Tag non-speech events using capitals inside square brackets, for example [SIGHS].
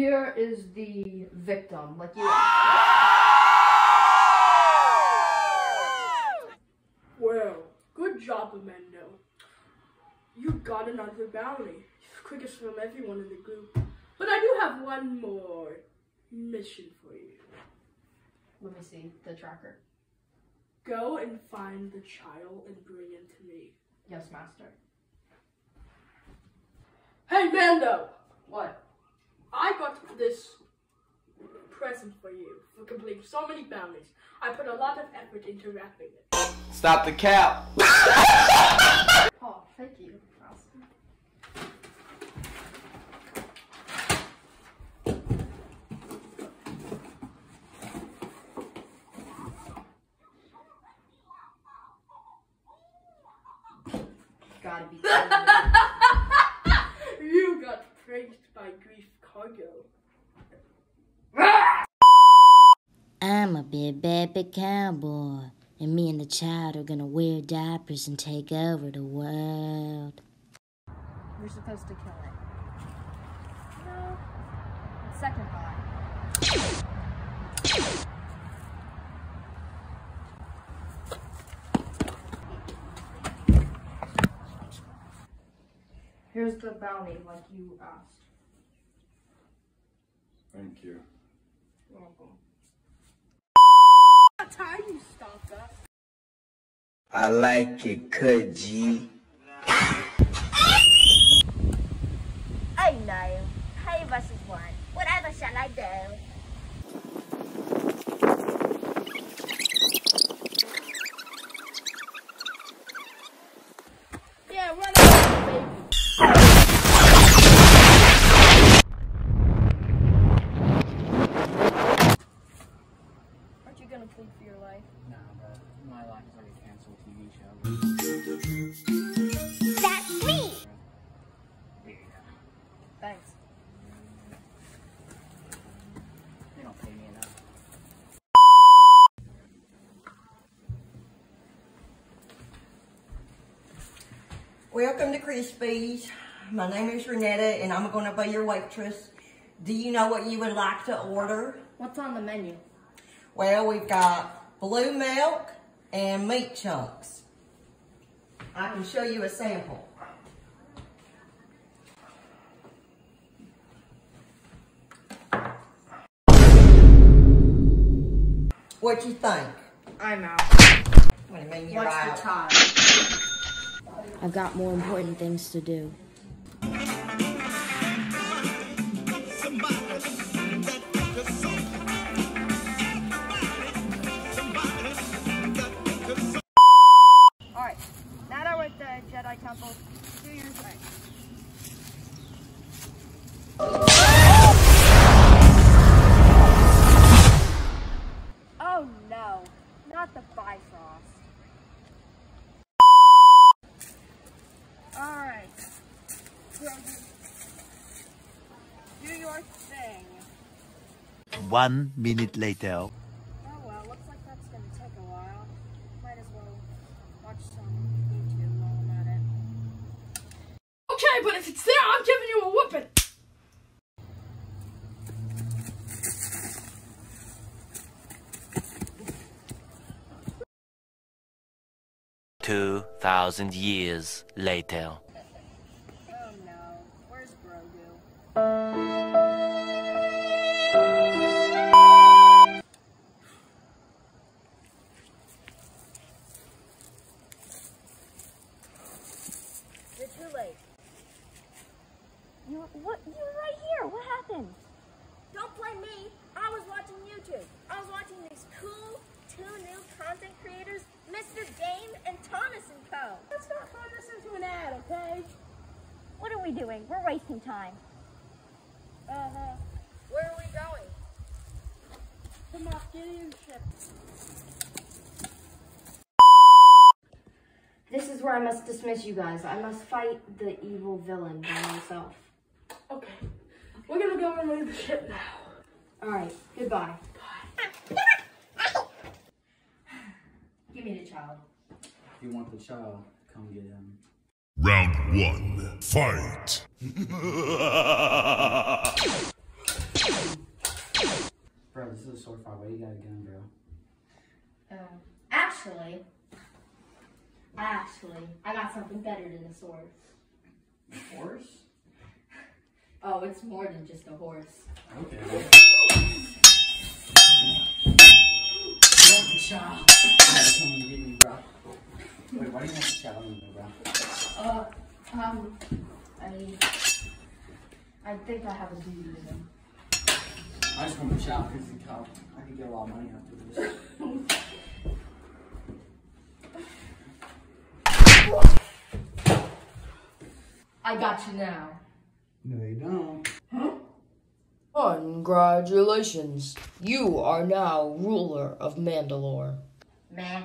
Here is the victim, like you. Well, good job, Amendo. You got another bounty. You're the quickest from everyone in the group. But I do have one more mission for you. Let me see the tracker. Go and find the child and bring him to me. Yes, master. Hey, Mando! What? I got this present for you for completing so many bounties. I put a lot of effort into wrapping it. Stop the cap. [LAUGHS] Oh, thank you. Awesome. Gotta be I'm a big baby cowboy, and me and the child are gonna wear diapers and take over the world. You're supposed to kill it. No. Second thought. Here's the bounty, like you asked. Thank you. You're welcome. What time you stopped us? I like it, cut G. Oh no. Hey versus one. Whatever shall I do? Welcome to Crispy's. My name is Renetta and I'm going to be your waitress. Do you know what you would like to order? What's on the menu? Well, we've got blue milk and meat chunks. I can show you a sample. What do you think? I'm out. What do you mean you're What's out? the time? I've got more important things to do. Alright, now we're at the Jedi Temple, do your thing. Do thing. One minute later. Oh well, looks like that's gonna take a while. Might as well watch some YouTube while I'm at it. Okay, but if it's there, I'm giving you a whooping. Two thousand years later. You what? You were right here. What happened? Don't blame me. I was watching YouTube. I was watching these cool two new content creators, Mr. Game and Thomas and Co. Let's not turn this into an ad, okay? What are we doing? We're wasting time. Uh-huh. Where are we going? The Moff Gideon ship. This is where I must dismiss you guys. I must fight the evil villain by myself. Okay. We're gonna go and leave the ship now. Alright, goodbye. [SIGHS] Give me the child. If you want the child, come get him. Round one, fight. [LAUGHS] Bro, this is a sword fight. Why you got a gun, bro? Um, actually, actually, I got something better than a sword. Horse? Oh, it's more than just a horse. Okay. Child. Gotta come and get me, bro. Wait, why do you have to shout at me, bro? Uh, um, I, I think I have a duty to them. I just want to shout because the cop. I could get a lot of money after this. [LAUGHS] I got you now. No, you don't. Huh? Congratulations. You are now ruler of Mandalore. Meh.